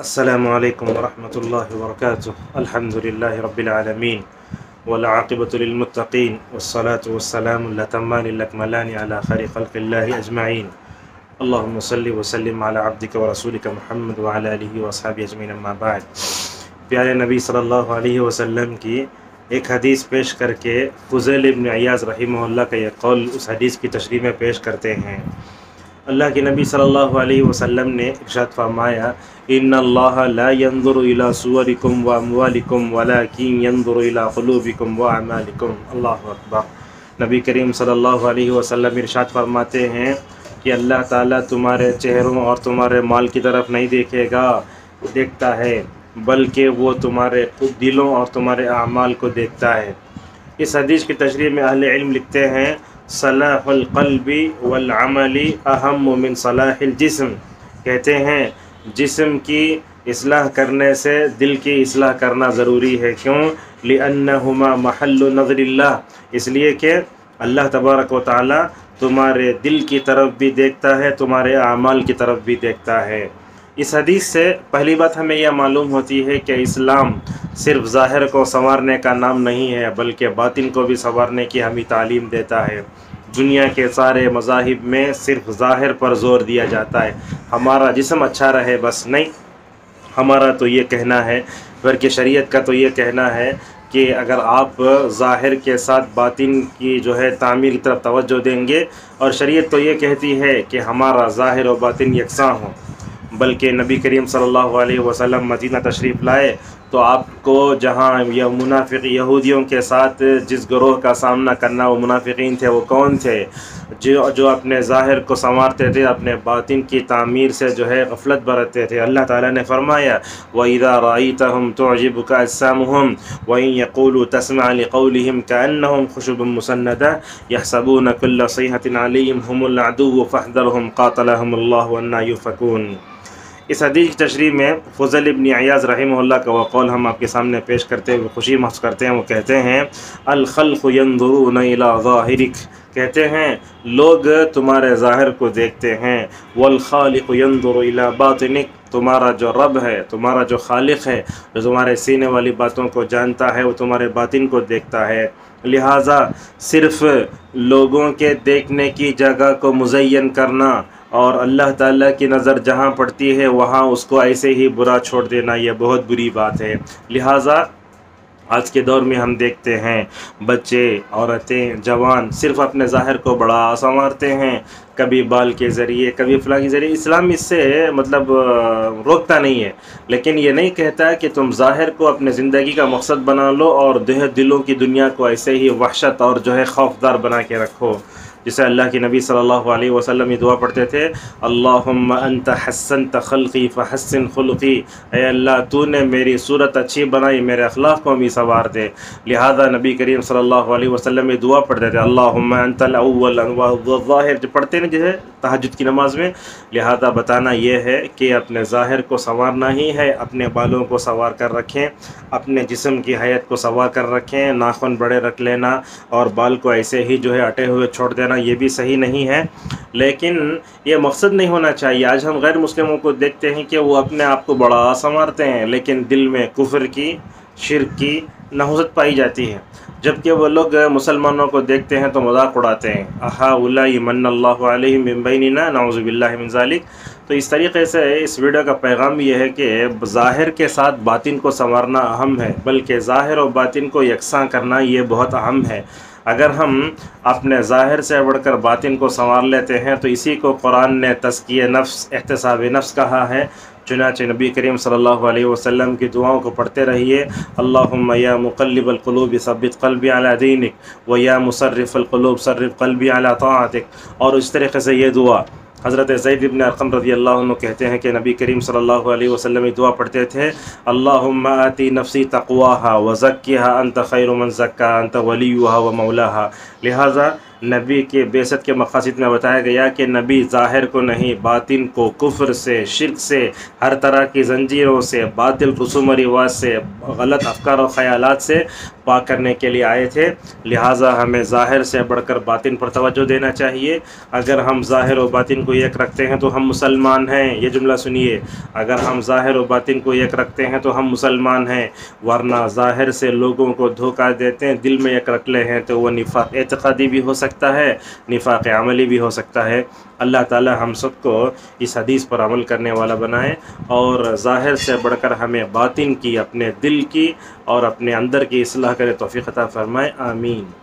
السلام عليكم ورحمة الله وبركاته. الحمد لله رب العالمين والعاقبة للمتقين والصلاة والسلام الأتمان الأكملان على خير خلق الله أجمعين. اللهم صل وسلم على عبدك ورسولك محمد وعلى آله وأصحابه أجمعين أما بعد. پیارے نبی صلی اللہ علیہ وسلم کی ایک حدیث پیش کر کے فضیل ابن عیاض رحمہ اللہ کا یہ قول اس حدیث کی تشریح میں پیش کرتے ہیں۔ اللہ کے نبی صلی اللہ علیہ وسلم نے ارشاد فرمایا، ان اللہ لا ينظر الى صورکم و اموالکم ولكن ينظر الى قلوبکم و اعمالکم. اللہ اکبر۔ نبی کریم صلی اللہ علیہ وسلم ارشاد فرماتے ہیں کہ اللہ تعالیٰ تمہارے چہروں اور تمہارے مال کی طرف نہیں دیکھے گا، دیکھتا ہے، بلکہ وہ تمہارے دلوں اور تمہارے اعمال کو دیکھتا ہے۔ اس حدیث کی تشریح میں اہل علم لکھتے ہیں صلاح القلب والعمل اہم من صلاح الجسم۔ کہتے ہیں، جسم کی اصلاح کرنے سے دل کی اصلاح کرنا ضروری ہے۔ کیوں؟ لِأَنَّهُمَا محل نظر اللہ۔ اس لیے کہ اللہ تبارک و تعالی تمہارے دل کی طرف بھی دیکھتا ہے، تمہارے اعمال کی طرف بھی دیکھتا ہے۔ اس حدیث سے پہلی بات ہمیں یہ معلوم ہوتی ہے کہ اسلام صرف ظاہر کو سنوارنے کا نام نہیں ہے، بلکہ باطن کو بھی سنوارنے کی ہمیں تعلیم دیتا ہے۔ دنیا کے سارے مذاہب میں صرف ظاہر پر زور دیا جاتا ہے۔ ہمارا جسم اچھا رہے بس نہیں۔ ہمارا تو یہ کہنا ہے، بلکہ شریعت کا تو یہ کہنا ہے کہ اگر آپ ظاہر کے ساتھ باطن کی جو ہے تعمیر کی طرف توجہ دیں گے، اور شریعت تو یہ کہتی ہے کہ ہمارا ظاہر و باطن یکساں ہوں۔ بلکہ نبی کریم صلی اللہ علیہ وسلم مدینہ تشریف لائے تو آپ کو جہاں یہ منافق یہودیوں کے ساتھ جس گروہ کا سامنا کرنا وہ منافقین تھے وہ کون تھے؟ جو جو اپنے ظاہر کو سنوارتے تھے، اپنے باطن کی تعمیر سے جو ہے غفلت برتتے تھے۔ اللہ تعالیٰ نے فرمایا، وَإِذَا رَأَيْتَهُمْ تُعْجِبُكَ أَجْسَامُهُمْ وَإِن يَقُولُوا تَسْمَعْ لِقَوْلِهِمْ كَأَنَّهُمْ خُشُبٌ مُّسَنَّدَةٌ يَحْسَبُونَ كُلَّ صَيْحَةٍ عَلَيْهِمْ هُمُ الْعَدُوُّ فَاحْذَرْهُمْ قَاتَلَهُمُ اللَّهُ أَنَّىٰ يُؤْفَكُونَ۔ اس حدیث کی تشریح میں فضل ابن عیاض رحمہ اللہ کا وہ قول ہم آپ کے سامنے پیش کرتے ہوئے خوشی محسوس کرتے ہیں۔ وہ کہتے ہیں، الخلق ينظرون الى ظاہرک۔ کہتے ہیں، لوگ تمہارے ظاہر کو دیکھتے ہیں۔ والخالق ينظر الى باطنک۔ تمہارا جو رب ہے، تمہارا جو خالق ہے، جو تمہارے سینے والی باتوں کو جانتا ہے، وہ تمہارے باطن کو دیکھتا ہے۔ لہٰذا صرف لوگوں کے دیکھنے کی جگہ کو مزین کرنا اور اللہ تعالیٰ کی نظر جہاں پڑتی ہے، وہاں اس کو ایسے ہی برا چھوڑ دینا یہ بہت بری بات ہے۔ لہٰذا آج کے دور میں ہم دیکھتے ہیں، بچے، عورتیں، جوان صرف اپنے ظاہر کو بڑا سنوارتے ہیں۔ کبھی بال کے ذریعے، کبھی فلاں کے ذریعے۔ اسلام اس سے مطلب روکتا نہیں ہے۔ لیکن یہ نہیں کہتا کہ تم ظاہر کو اپنے زندگی کا مقصد بنا لو اور دہ دلوں کی دنیا کو ایسے ہی وحشت اور جو ہے خوفدار بنا کے رکھو۔ جسے اللہ کے نبی صلی اللہ علیہ وسلم یہ دعا پڑھتے تھے، اللہم انت حسنت خلقی فحسن خلقی. اے اللہ، تو نے میری صورت اچھی بنائی، میرے اخلاق کو بھی سوار دے۔ لہذا نبی کریم صلی اللہ علیہ وسلم یہ دعا پڑھتے تھے، اللہم انت الاول والظاہر جو پڑھتے ہیں، جو ہے تحجد کی نماز میں۔ لہذا بتانا یہ ہے کہ اپنے ظاہر کو سنوارنا ہی ہے، اپنے بالوں کو سنوار کر رکھیں، اپنے جسم کی حیت کو سنوار کر رکھیں، ناخن بڑے رکھ لینا، اور بال کو ایسے ہی جو ہے، اٹے ہوئے چھوڑ دینا۔ یہ بھی صحیح نہیں ہے۔ لیکن یہ مقصد نہیں ہونا چاہیے۔ آج ہم غیر مسلموں کو دیکھتے ہیں کہ وہ اپنے آپ کو بڑا سنوارتے ہیں، لیکن دل میں کفر کی، شرک کی نحوست پائی جاتی ہے جبکہ وہ لوگ مسلمانوں کو دیکھتے ہیں تو مذاق اڑاتے ہیں۔ احا اللہ من اللہ علیہ من بیننا، نعوذ باللہ من ذالک۔ تو اس طریقے سے اس ویڈیو کا پیغام یہ ہے کہ ظاہر کے ساتھ باطن کو سنوارنا اہم ہے، بلکہ ظاہر و باطن کو یکساں کرنا یہ بہت اہم ہے۔ اگر ہم اپنے ظاہر سے بڑھ کر باطن کو سنوار لیتے ہیں تو اسی کو قرآن نے تزکیہ نفس، احتساب نفس کہا ہے۔ چنانچہ نبی کریم صلی اللہ علیہ وسلم کی دعاؤں کو پڑھتے رہیے۔ اللہم یا مقلب القلوب ثبت قلبی علی دینک و یا مصرف القلوب صرف قلبی علی طاعتک۔ اور اس طریقے سے یہ دعا حضرت زید بن ارقم رضی اللہ عنہ کہتے ہیں کہ نبی کریم صلی اللہ علیہ وسلم دعا پڑھتے تھے، اللہم آتی نفسی تقواہا وزکیہا انت خیر من زکا انت ولیوہا و مولاہا۔ لہٰذا نبی کے بیست کے مقاصد میں بتایا گیا کہ نبی ظاہر کو نہیں، باطن کو کفر سے، شرک سے، ہر طرح کی زنجیروں سے، باطل رسوم و رواج سے، غلط افکار و خیالات سے پاک کرنے کے لیے آئے تھے۔ لہٰذا ہمیں ظاہر سے بڑھ کر باطن پر توجہ دینا چاہیے۔ اگر ہم ظاہر و باطن کو یک رکھتے ہیں تو ہم مسلمان ہیں۔ یہ جملہ سنیے۔ اگر ہم ظاہر و باطن کو یک رکھتے ہیں تو ہم مسلمان ہیں۔ ورنہ ظاہر سے لوگوں کو دھوکہ دیتے ہیں، دل میں یک رکھ لے ہیں تو وہ نفاق اعتقادی بھی ہو سکتا ہے، نفاق عملی بھی ہو سکتا ہے۔ اللہ تعالی ہم سب کو اس حدیث پر عمل کرنے والا بنائے اور ظاہر سے بڑھ کر ہمیں باطن کی، اپنے دل کی اور اپنے اندر کی اصلاح کرے توفیق عطا فرمائے۔ آمین۔